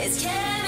It's chemical.